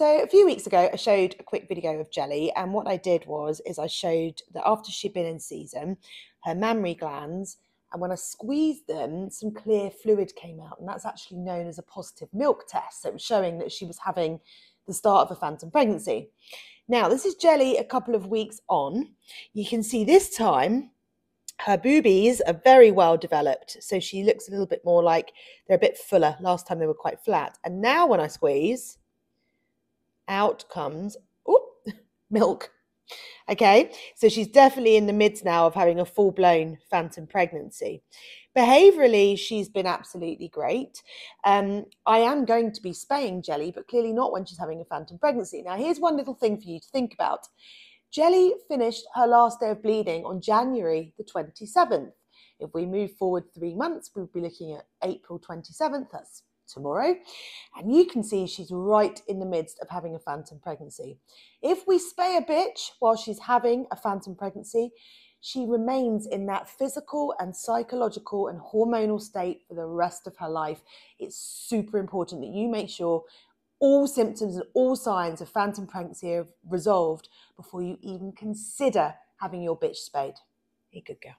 So a few weeks ago, I showed a quick video of Jelly, and what I did was is I showed that after she'd been in season, her mammary glands, and when I squeezed them, some clear fluid came out, and that's actually known as a positive milk test. So it was showing that she was having the start of a phantom pregnancy. Now, this is Jelly a couple of weeks on. You can see this time her boobies are very well developed. So she looks a little bit more like they're a bit fuller. Last time they were quite flat. And now when I squeeze, out comes oop, milk. Okay, so she's definitely in the midst now of having a full blown phantom pregnancy. Behaviorally, she's been absolutely great. Um, I am going to be spaying Jelly, but clearly not when she's having a phantom pregnancy. Now, here's one little thing for you to think about. Jelly finished her last day of bleeding on January the 27th. If we move forward three months, we'll be looking at April 27th. That's tomorrow. And you can see she's right in the midst of having a phantom pregnancy. If we spay a bitch while she's having a phantom pregnancy, she remains in that physical and psychological and hormonal state for the rest of her life. It's super important that you make sure all symptoms and all signs of phantom pregnancy are resolved before you even consider having your bitch spayed. A good girl.